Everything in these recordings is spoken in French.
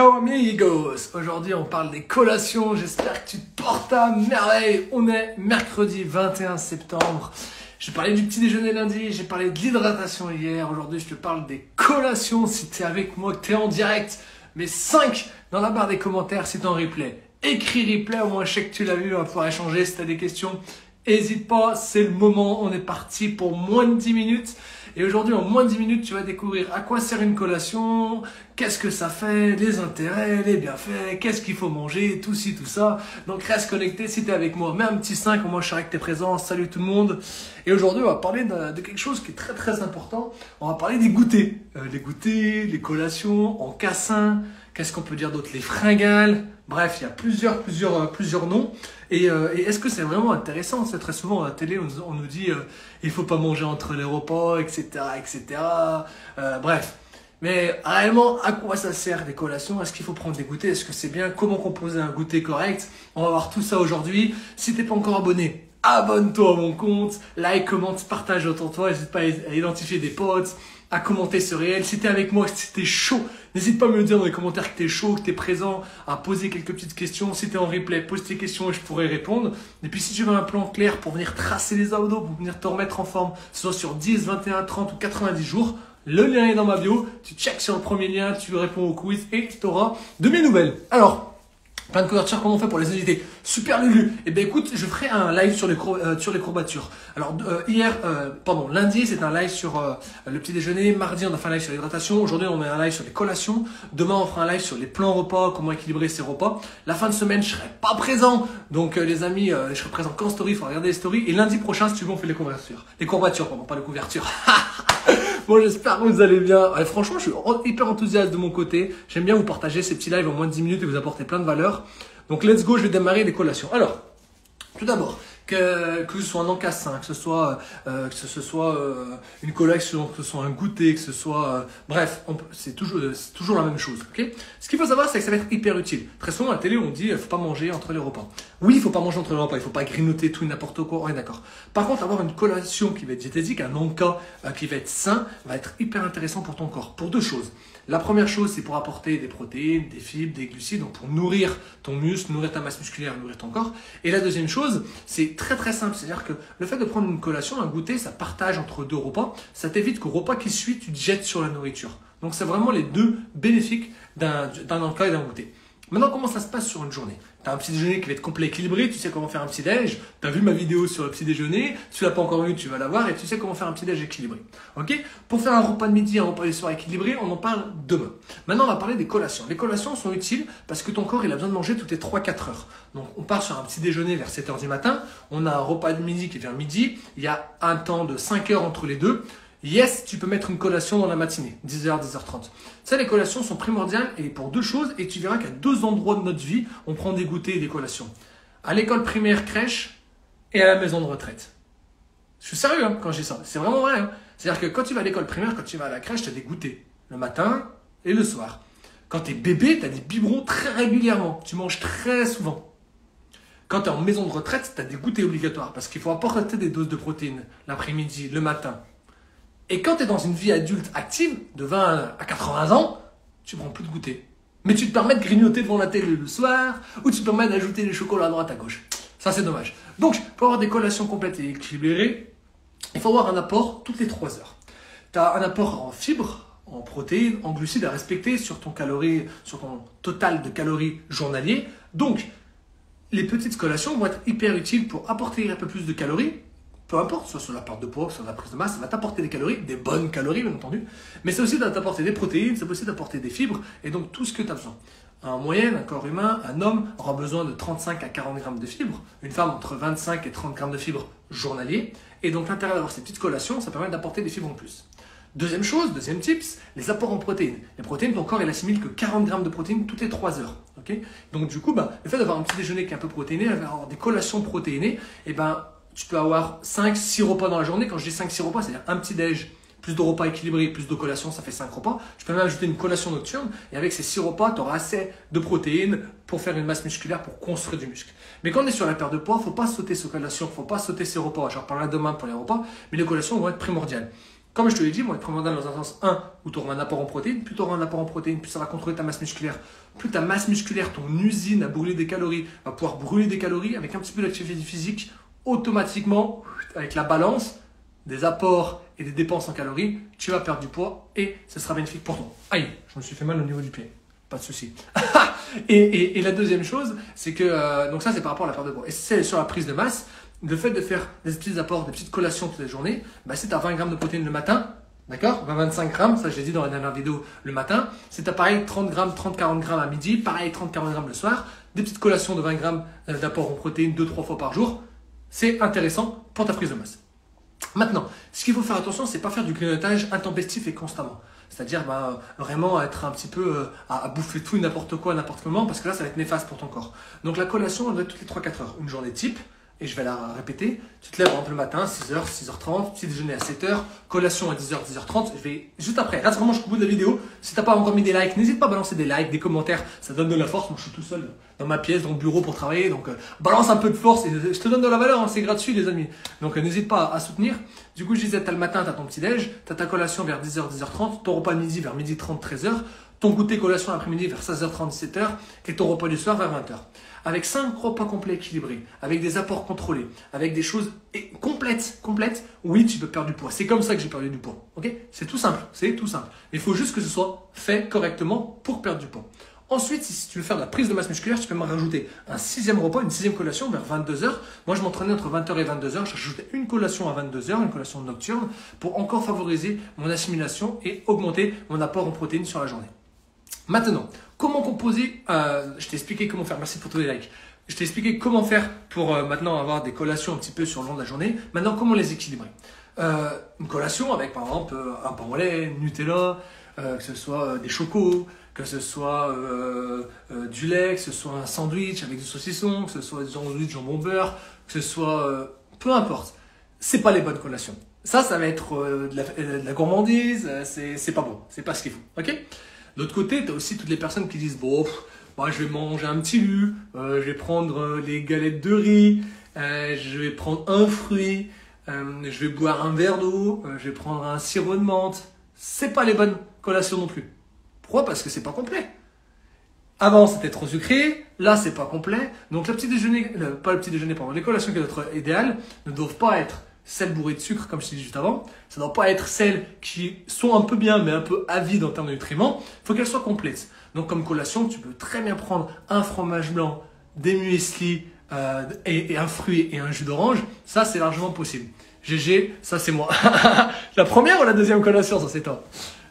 Ciao amigos Aujourd'hui on parle des collations, j'espère que tu te portes à merveille. On est mercredi 21 septembre. J'ai parlé du petit déjeuner lundi, j'ai parlé de l'hydratation hier. Aujourd'hui je te parle des collations. Si tu es avec moi, que tu es en direct, mais 5 dans la barre des commentaires si tu en replay. Écris replay, au moins je sais que tu l'as vu, on va pouvoir échanger si tu as des questions. N'hésite pas, c'est le moment, on est parti pour moins de 10 minutes. Et aujourd'hui, en moins de 10 minutes, tu vas découvrir à quoi sert une collation, qu'est-ce que ça fait, les intérêts, les bienfaits, qu'est-ce qu'il faut manger, tout ci, tout ça. Donc reste connecté si tu es avec moi. Mets un petit 5, au moins je sais que tu es présent. Salut tout le monde. Et aujourd'hui, on va parler de, quelque chose qui est très très important. On va parler des goûters. Euh, les goûters, les collations, en cassin, qu'est-ce qu'on peut dire d'autre? Les fringales. Bref, il y a plusieurs, plusieurs, euh, plusieurs noms. Euh, et, est-ce que c'est vraiment intéressant? C'est très souvent à la télé, on, nous dit euh, il faut pas manger entre les repas, etc., etc. bref. Mais réellement, à quoi ça sert des collations? Est-ce qu'il faut prendre des goûters? Est-ce que c'est bien? Comment composer un goûter correct? On va voir tout ça aujourd'hui. Si t'es pas encore abonné, abonne-toi à mon compte, like, commente, partage autour de toi. N'hésite pas à identifier des potes, à commenter ce réel. Si t'es avec moi, si t'es chaud, n'hésite pas à me dire dans les commentaires que t'es chaud, que t'es présent, à poser quelques petites questions. Si t'es en replay, pose tes questions et je pourrai répondre. Et puis si tu veux un plan clair pour venir tracer les abdos, pour venir te remettre en forme, soit sur 10, 21, 30 ou 90 jours, le lien est dans ma bio. Tu checks sur le premier lien, tu réponds au quiz et tu auras de mes nouvelles. Alors, Plein de couvertures, comment on fait pour les invités Super Lulu Eh bien écoute, je ferai un live sur les, euh, sur les courbatures. Alors euh, hier, euh, pardon, lundi c'est un live sur le petit déjeuner. Mardi on a fait un live sur l'hydratation. Aujourd'hui on met un live sur les collations. Demain on fera un live sur les plans repas, comment équilibrer ses repas. La fin de semaine je serai pas présent. Donc les amis, je serai présent qu'en story, il faut regarder les stories. Et lundi prochain si tu veux on fait les couvertures. Les courbatures, pardon, pas les couvertures. Bon, j'espère que vous allez bien. franchement, je suis hyper enthousiaste de mon côté. J'aime bien vous partager ces petits lives en moins de 10 minutes et vous apporter plein de valeur. Donc, let's go, je vais démarrer les collations. Alors, tout d'abord, que, que ce soit un encassin, que ce soit, euh, que ce soit euh, une collection, que ce soit un goûter, que ce soit... Euh, bref, c'est toujours, toujours la même chose. ce qu'il faut savoir, c'est que ça va être hyper utile. Très souvent, à la télé, on dit faut pas manger entre les repas. Oui, il faut pas manger entre les repas, il faut pas grignoter tout n'importe quoi, est d'accord. Par contre, avoir une collation qui va être diététique, un encas qui va être sain, va être hyper intéressant pour ton corps. Pour deux choses. La première chose, c'est pour apporter des protéines, des fibres, des glucides, donc pour nourrir ton muscle, nourrir ta masse musculaire, nourrir ton corps. Et la deuxième chose, c'est très très simple, c'est-à-dire que le fait de prendre une collation, un goûter, ça partage entre deux repas, ça t'évite qu'au repas qui suit, tu te jettes sur la nourriture. Donc c'est vraiment les deux bénéfiques d'un encas et d'un goûter. Maintenant, comment ça se passe sur une journée? Tu as un petit déjeuner qui va être complet équilibré, tu sais comment faire un petit déj, tu as vu ma vidéo sur le petit déjeuner, tu l'as pas encore vu, tu vas la voir et tu sais comment faire un petit déj équilibré. OK? Pour faire un repas de midi, un repas de soir équilibré, on en parle demain. Maintenant, on va parler des collations. Les collations sont utiles parce que ton corps, a besoin de manger toutes les 3-4 heures. Donc, on part sur un petit déjeuner vers 7 heures du matin, on a un repas de midi qui vient midi, il y a un temps de 5 heures entre les deux. Yes, tu peux mettre une collation dans la matinée, 10h, 10h30. Ça, les collations sont primordiales et pour deux choses, et tu verras qu'à deux endroits de notre vie, on prend des goûters et des collations. À l'école primaire, crèche et à la maison de retraite. Je suis sérieux hein, quand je dis ça, c'est vraiment vrai. Hein. C'est-à-dire que quand tu vas à l'école primaire, quand tu vas à la crèche, tu as des goûters, le matin et le soir. Quand tu es bébé, tu as des biberons très régulièrement, tu manges très souvent. Quand tu es en maison de retraite, tu as des goûters obligatoires parce qu'il faut apporter des doses de protéines l'après-midi, le matin. Et quand tu es dans une vie adulte active, de 20 à 80 ans, tu prends plus de goûter. Mais tu te permets de grignoter devant la télé le soir, ou tu te permets d'ajouter des chocolats à droite à gauche. Ça, c'est dommage. Donc, pour avoir des collations complètes et équilibrées, il faut avoir un apport toutes les 3 heures. Tu as un apport en fibres, en protéines, en glucides à respecter sur ton calorie, sur ton total de calories journalier. Donc, les petites collations vont être hyper utiles pour apporter un peu plus de calories, peu importe, soit sur la part de poids, sur la prise de masse, ça va t'apporter des calories, des bonnes calories bien entendu, mais c'est aussi t'apporter des protéines, c'est aussi t'apporter des fibres, et donc tout ce que tu as besoin. En moyenne, un corps humain, un homme aura besoin de 35 à 40 grammes de fibres, une femme entre 25 et 30 grammes de fibres journaliers, et donc l'intérêt d'avoir ces petites collations, ça permet d'apporter des fibres en plus. Deuxième chose, deuxième tips, les apports en protéines. Les protéines, ton corps, il assimile que 40 grammes de protéines toutes les 3 heures. donc du coup, bah, le fait d'avoir un petit déjeuner qui est un peu protéiné, d'avoir des collations protéinées, et eh ben, tu peux avoir 5-6 repas dans la journée. Quand je dis 5-6 repas, c'est-à-dire un petit déj, plus de repas équilibrés, plus de collations, ça fait 5 repas. Je peux même ajouter une collation nocturne. Et avec ces 6 repas, tu auras assez de protéines pour faire une masse musculaire, pour construire du muscle. Mais quand on est sur la perte de poids, faut pas sauter ces collations, faut pas sauter ces repas. Je reparlerai demain pour les repas, mais les collations vont être primordiales. Comme je te l'ai dit, moi, être primordial dans un sens 1 où tu auras un apport en protéines, plus tu auras un apport en protéines, plus ça va contrôler ta masse musculaire. Plus ta masse musculaire, ton usine à brûler des calories, va pouvoir brûler des calories avec un petit peu d'activité physique, automatiquement, avec la balance des apports et des dépenses en calories, tu vas perdre du poids et ce sera bénéfique pour toi. Aïe, je me suis fait mal au niveau du pied. Pas de souci. et, la deuxième chose, c'est que, euh, donc ça c'est par rapport à la perte de poids. Et c'est sur la prise de masse, le fait de faire des petits apports, des petites collations toutes les journées, bah, si tu as 20 grammes de protéines le matin, d'accord 25 grammes, ça je l'ai dit dans la dernière vidéo le matin, as pareil 30 grammes, 30-40 grammes à midi, pareil 30-40 grammes le soir, des petites collations de 20 grammes euh, d'apport en protéines 2-3 fois par jour, c'est intéressant pour ta prise de masse. Maintenant, ce qu'il faut faire attention, c'est pas faire du grignotage intempestif et constamment. C'est-à-dire bah, vraiment être un petit peu euh, à, à, bouffer tout et n'importe quoi, n'importe comment, parce que là, ça va être néfaste pour ton corps. Donc la collation, elle doit être toutes les 3-4 heures. Une journée type, et je vais la répéter. Tu te lèves le matin, 6h, 6h30, petit déjeuner à 7h, collation à 10h, 10h30. Je vais juste après, reste vraiment jusqu'au bout de la vidéo. Si t'as pas encore mis des likes, n'hésite pas à balancer des likes, des commentaires, ça donne de la force. Moi je suis tout seul dans ma pièce, dans le bureau pour travailler, donc euh, balance un peu de force et je te donne de la valeur, hein, c'est gratuit les amis. Donc euh, n'hésite pas à soutenir. Du coup je disais, t'as le matin, t'as ton petit déj, t'as ta collation vers 10h, 10h30, ton repas midi vers midi 30, 13h, ton goûter collation l'après-midi vers 16h30, 17h et ton repas du soir vers 20h avec 5 repas complets équilibrés, avec des apports contrôlés, avec des choses complètes, complètes, oui, tu peux perdre du poids. C'est comme ça que j'ai perdu du poids. Ok? C'est tout simple, c'est tout simple. Il faut juste que ce soit fait correctement pour perdre du poids. Ensuite, si tu veux faire de la prise de masse musculaire, tu peux me rajouter un sixième repas, une sixième collation vers 22h. Moi, je m'entraînais entre 20h et 22h. Je rajoutais une collation à 22h, une collation nocturne, pour encore favoriser mon assimilation et augmenter mon apport en protéines sur la journée. Maintenant, comment composer euh, Je t'ai expliqué comment faire. Merci pour tous les likes. Je t'ai expliqué comment faire pour euh, maintenant avoir des collations un petit peu sur le long de la journée. Maintenant, comment les équilibrer euh, Une collation avec par exemple un pain au lait, Nutella, que ce soit des chocos, que ce soit du lait, que ce soit un sandwich avec du saucisson, que ce soit des sandwichs jambon beurre, que ce soit peu importe. C'est pas les bonnes collations. Ça, ça va être de la, de, la, gourmandise. C'est pas bon. C'est pas ce qu'il faut. Ok? D'autre côté, tu as aussi toutes les personnes qui disent Bon, moi, je vais manger un petit lu, euh, je vais prendre euh, les galettes de riz, euh, je vais prendre un fruit, je vais boire un verre d'eau, je vais prendre un sirop de menthe. C'est pas les bonnes collations non plus. Pourquoi? Parce que c'est pas complet. Avant, c'était trop sucré. Là, c'est pas complet. Donc, le petit déjeuner, pas le petit déjeuner, pardon, les collations qui doivent être idéales ne doivent pas être celles bourrées de sucre, comme je t'ai dit juste avant. Ça ne doit pas être celles qui sont un peu bien, mais un peu avides en termes de nutriments. Il faut qu'elles soient complètes. Donc, comme collation, tu peux très bien prendre un fromage blanc, des muesli euh, et, et, un fruit et un jus d'orange. Ça, c'est largement possible. GG, ça c'est moi. la première ou la deuxième collation, ça c'est toi.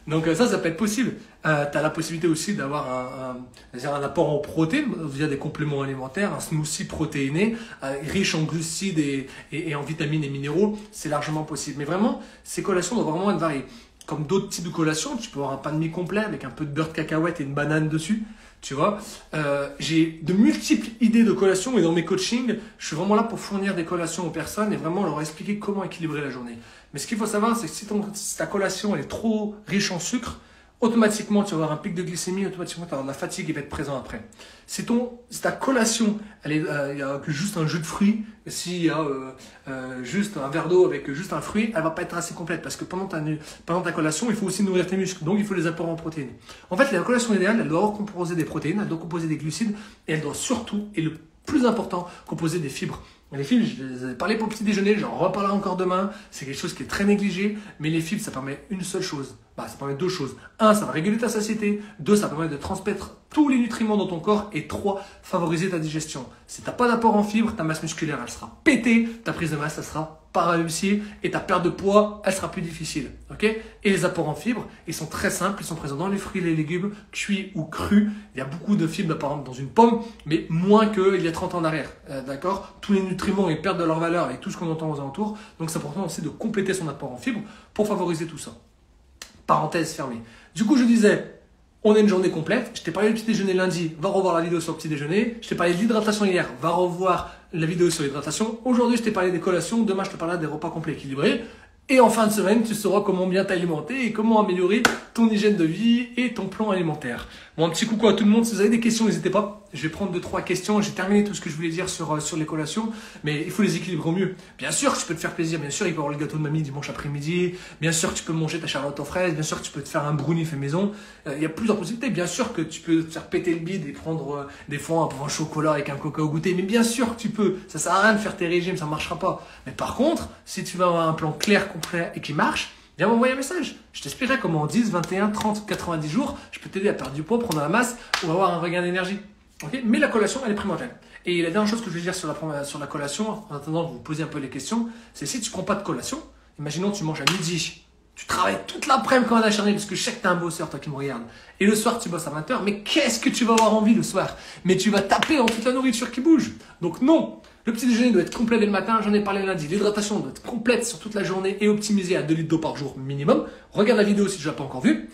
Donc euh, ça, ça peut être possible. Euh, tu as la possibilité aussi d'avoir un, apport en protéines via des compléments alimentaires, un smoothie protéiné, euh, riche en glucides et, et, en vitamines et minéraux. C'est largement possible. Mais vraiment, ces collations doivent vraiment être variées. Comme d'autres types de collations, tu peux avoir un pain de mie complet avec un peu de beurre de cacahuète et une banane dessus. Tu vois, euh, j'ai de multiples idées de collations et dans mes coachings, je suis vraiment là pour fournir des collations aux personnes et vraiment leur expliquer comment équilibrer la journée. Mais ce qu'il faut savoir, c'est que si, ton, ta collation elle est trop riche en sucre, automatiquement tu vas avoir un pic de glycémie, automatiquement tu vas avoir de la fatigue qui va être présent après. Si, ton, si ta collation, elle est, euh, il y a que juste un jus de fruits, s'il y a euh, euh, juste un verre d'eau avec juste un fruit, elle va pas être assez complète parce que pendant ta, pendant ta collation, il faut aussi nourrir tes muscles, donc il faut les apports en protéines. En fait, la collation idéale, elle doit composer des protéines, elle doit composer des glucides et elle doit surtout, et le plus important, composer des fibres. Les fibres, je les ai parlé pour le petit déjeuner, j'en reparlerai encore demain. C'est quelque chose qui est très négligé, mais les fibres, ça permet une seule chose. Bah, ça permet deux choses. Un, ça va réguler ta satiété. Deux, ça permet de transmettre tous les nutriments dans ton corps. Et trois, favoriser ta digestion. Si tu n'as pas d'apport en fibres, ta masse musculaire, elle sera pétée. Ta prise de masse, elle sera pas réussie. Et ta perte de poids, elle sera plus difficile. ok? Et les apports en fibres, ils sont très simples. Ils sont présents dans les fruits les légumes, cuits ou crus. Il y a beaucoup de fibres, par exemple, dans une pomme, mais moins qu'il y a 30 ans en arrière. Euh, d'accord? Tous les nutriments, ils perdent de leur valeur avec tout ce qu'on entend aux alentours. Donc, c'est important aussi de compléter son apport en fibres pour favoriser tout ça. Parenthèse fermée. Du coup, je disais, on a une journée complète. Je t'ai parlé du petit déjeuner lundi, va revoir la vidéo sur le petit déjeuner. Je t'ai parlé de l'hydratation hier, va revoir la vidéo sur l'hydratation. Aujourd'hui, je t'ai parlé des collations. Demain, je te parlerai des repas complets équilibrés. Et en fin de semaine, tu sauras comment bien t'alimenter et comment améliorer ton hygiène de vie et ton plan alimentaire. Bon, un petit coucou à tout le monde. Si vous avez des questions, n'hésitez pas. Je vais prendre deux trois questions. J'ai terminé tout ce que je voulais dire sur, euh, sur les collations, mais il faut les équilibrer au mieux. Bien sûr, tu peux te faire plaisir. Bien sûr, il peut y avoir le gâteau de mamie dimanche après-midi. Bien sûr, tu peux manger ta charlotte aux fraises. Bien sûr, tu peux te faire un brownie fait maison. Euh, il y a plusieurs possibilités. Bien sûr que tu peux te faire péter le bide et prendre euh, des fois un pain chocolat avec un coca au goûter. Mais bien sûr que tu peux. Ça sert à rien de faire tes régimes, ça marchera pas. Mais par contre, si tu veux avoir un plan clair, complet et qui marche, viens m'envoyer un message. Je t'expliquerai comment en 10, 21, 30, 90 jours, je peux t'aider à perdre du poids, prendre la masse ou avoir un regain d'énergie. Mais la collation, elle est primordiale. Et la dernière chose que je vais dire sur la, sur la collation, en attendant de vous poser un peu les questions, c'est si tu prends pas de collation, imaginons tu manges à midi, tu travailles toute l'après-midi quand on a parce que je sais que t'es un bosseur, toi qui me regardes. Et le soir, tu bosses à 20h, mais qu'est-ce que tu vas avoir envie le soir? Mais tu vas taper en toute la nourriture qui bouge. Donc non, le petit déjeuner doit être complet dès le matin, j'en ai parlé lundi. L'hydratation doit être complète sur toute la journée et optimisée à 2 litres d'eau par jour minimum. Regarde la vidéo si tu l'as pas encore vue.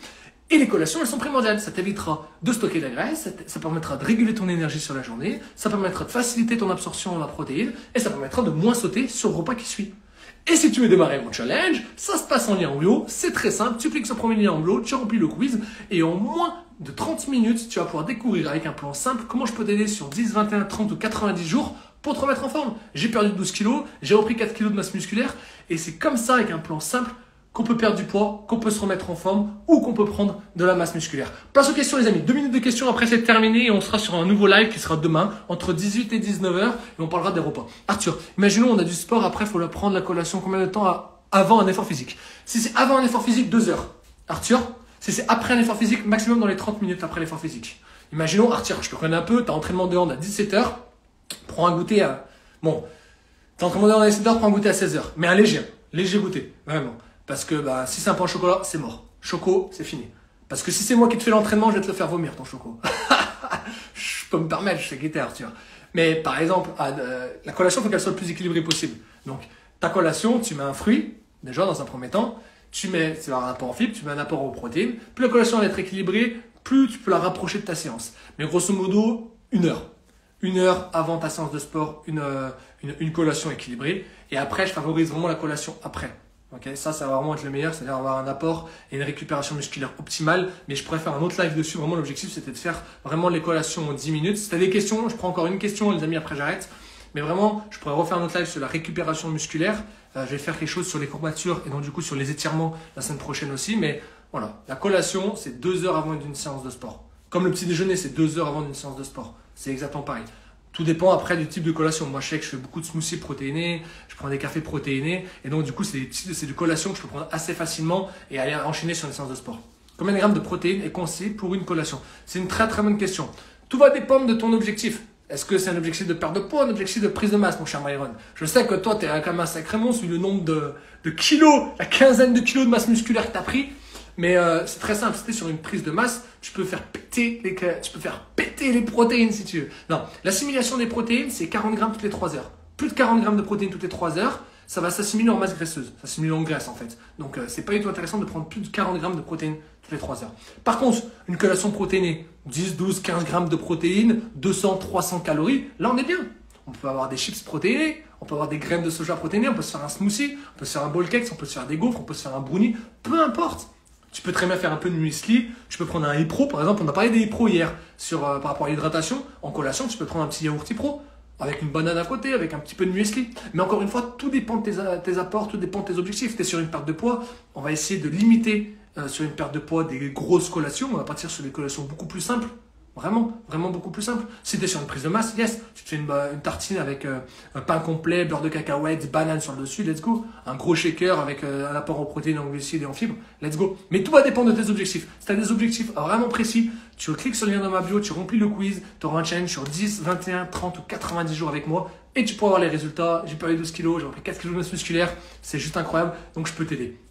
Et les collations, elles sont primordiales. Ça t'évitera de stocker la graisse, ça permettra de réguler ton énergie sur la journée, ça permettra de faciliter ton absorption de la protéine et ça permettra de moins sauter sur le repas qui suit. Et si tu veux démarrer mon challenge, ça se passe en lien en bio, c'est très simple, tu cliques sur le premier lien en bio, tu remplis le quiz et en moins de 30 minutes, tu vas pouvoir découvrir avec un plan simple comment je peux t'aider sur 10, 21, 30 ou 90 jours pour te remettre en forme. J'ai perdu 12 kilos, j'ai repris 4 kilos de masse musculaire et c'est comme ça avec un plan simple qu'on peut perdre du poids, qu'on peut se remettre en forme ou qu'on peut prendre de la masse musculaire. Place aux questions les amis. Deux minutes de questions, après c'est terminé et on sera sur un nouveau live qui sera demain entre 18 et 19h et on parlera des repas. Arthur, imaginons on a du sport, après faut la prendre la collation combien de temps avant un effort physique? Si c'est avant un effort physique, 2 heures. Arthur, si c'est après un effort physique, maximum dans les 30 minutes après l'effort physique. Imaginons, Arthur, je te connais un peu, tu as entraînement de hand à 17h, prends un goûter à... Bon, t'as entraînement de hand à 17h, prends un goûter à 16h. Mais un léger, léger goûter, vraiment. Parce que bah, si c'est un pain au chocolat, c'est mort. Choco, c'est fini. Parce que si c'est moi qui te fais l'entraînement, je vais te le faire vomir, ton choco. je peux me permettre, je sais guitare, tu vois. Mais par exemple, euh, la collation, il faut qu'elle soit le plus équilibrée possible. Donc, ta collation, tu mets un fruit, déjà dans un premier temps, tu mets, c'est un apport en fibres, tu mets un apport aux protéines. Plus la collation va être équilibrée, plus tu peux la rapprocher de ta séance. Mais grosso modo, une heure. Une heure avant ta séance de sport, une, euh, une collation équilibrée. Et après, je favorise vraiment la collation après ça, ça va vraiment être le meilleur, c'est-à-dire avoir un apport et une récupération musculaire optimale. Mais je pourrais faire un autre live dessus. Vraiment, l'objectif, c'était de faire vraiment les collations en 10 minutes. Si tu as des questions, je prends encore une question, les amis, après j'arrête. Mais vraiment, je pourrais refaire un autre live sur la récupération musculaire. Euh, je vais faire quelque chose sur les courbatures et donc du coup sur les étirements la semaine prochaine aussi. Mais voilà, la collation, c'est deux heures avant une séance de sport. Comme le petit déjeuner, c'est deux heures avant une séance de sport. C'est exactement pareil. Tout dépend après du type de collation. Moi, je sais que je fais beaucoup de smoothies protéinés, je prends des cafés protéinés, et donc du coup, c'est des, collations que je peux prendre assez facilement et aller enchaîner sur une séance de sport. Combien de grammes de protéines est conseillé pour une collation? C'est une très très bonne question. Tout va dépendre de ton objectif. Est-ce que c'est un objectif de perte de poids, un objectif de prise de masse, mon cher Myron? Je sais que toi, tu es un sacré monstre, le nombre de, kilos, la quinzaine de kilos de masse musculaire que tu pris. Mais euh, c'est très simple, es sur une prise de masse, tu peux faire péter les, tu peux faire péter les protéines si tu veux. Non, l'assimilation des protéines, c'est 40 grammes toutes les 3 heures. Plus de 40 grammes de protéines toutes les 3 heures, ça va s'assimiler en masse graisseuse, ça s'assimile en graisse en fait. Donc euh, c'est pas du tout intéressant de prendre plus de 40 grammes de protéines toutes les 3 heures. Par contre, une collation protéinée, 10, 12, 15 grammes de protéines, 200, 300 calories, là on est bien. On peut avoir des chips protéinés, on peut avoir des graines de soja protéinées, on peut se faire un smoothie, on peut se faire un bowl cake, on peut se faire des gaufres, on peut se faire un brownie, peu importe. Tu peux très bien faire un peu de muesli. Tu peux prendre un Ipro, par exemple. On a parlé des Ipro hier sur, euh, par rapport à l'hydratation. En collation, tu peux prendre un petit yaourt Ipro avec une banane à côté, avec un petit peu de muesli. Mais encore une fois, tout dépend de tes, apports, tout dépend de tes objectifs. Tu es sur une perte de poids, on va essayer de limiter euh, sur une perte de poids des grosses collations. On va partir sur des collations beaucoup plus simples. Vraiment, vraiment beaucoup plus simple. Si tu es sur une prise de masse, yes, tu te fais une, bah, tartine avec euh, un pain complet, beurre de cacahuètes, banane sur le dessus, let's go. Un gros shaker avec euh, un apport en protéines, en glucides et en fibres, let's go. Mais tout va dépendre de tes objectifs. Si tu as des objectifs vraiment précis, tu cliques sur le lien dans ma bio, tu remplis le quiz, tu auras un challenge sur 10, 21, 30 ou 90 jours avec moi et tu pourras avoir les résultats. J'ai perdu 12 kilos, j'ai repris 4 kilos de masse musculaire, c'est juste incroyable, donc je peux t'aider.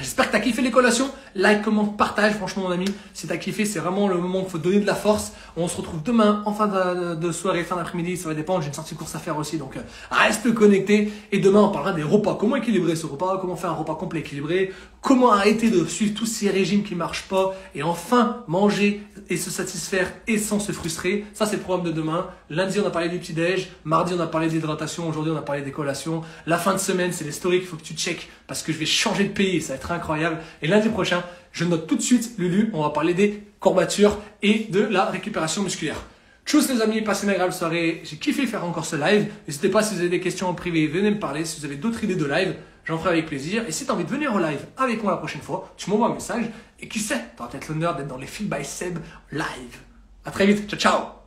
J'espère que tu kiffé les collations. Like, comment, partage. Franchement, mon ami, si tu as kiffé, c'est vraiment le moment où il faut donner de la force. On se retrouve demain en fin de, soirée, fin d'après-midi. Ça va dépendre. J'ai une sortie course à faire aussi. Donc, euh, reste connecté. Et demain, on parlera des repas. Comment équilibrer ce repas? Comment faire un repas complet équilibré? Comment arrêter de suivre tous ces régimes qui marchent pas Et enfin, manger et se satisfaire et sans se frustrer? Ça, c'est le programme de demain. Lundi, on a parlé du petit-déj. Mardi, on a parlé d'hydratation. Aujourd'hui, on a parlé des collations. La fin de semaine, c'est les stories qu'il faut que tu checkes parce que je vais changer de pays. Ça va être incroyable. Et lundi prochain, je note tout de suite, Lulu, on va parler des courbatures et de la récupération musculaire. Tchuss les amis, passez une agréable soirée. J'ai kiffé faire encore ce live. N'hésitez pas si vous avez des questions en privé, venez me parler. Si vous avez d'autres idées de live, j'en ferai avec plaisir. Et si tu as envie de venir au live avec moi la prochaine fois, tu m'envoies un message. Et qui sait, tu auras peut-être l'honneur d'être dans les Feed by Seb live. À très vite. Ciao, ciao